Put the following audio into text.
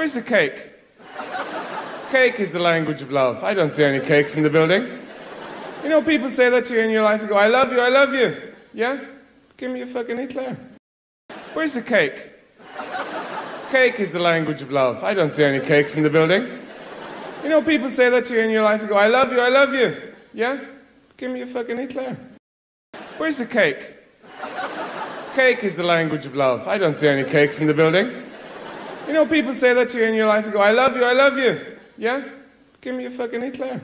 Where's the cake? Cake is the language of love. I don't see any cakes in the building. You know, people say that to you in your life. You go, I love you, I love you. Yeah? Give me a fucking eclair. Where's the cake? Cake is the language of love. I don't see any cakes in the building. You know, people say that to you in your life. You go, I love you, I love you. Yeah? Give me a fucking eclair. Where's the cake? Cake is the language of love. I don't see any cakes in the building. You know, people say that to you in your life. You go, I love you, I love you. Yeah? Give me a fucking eclair.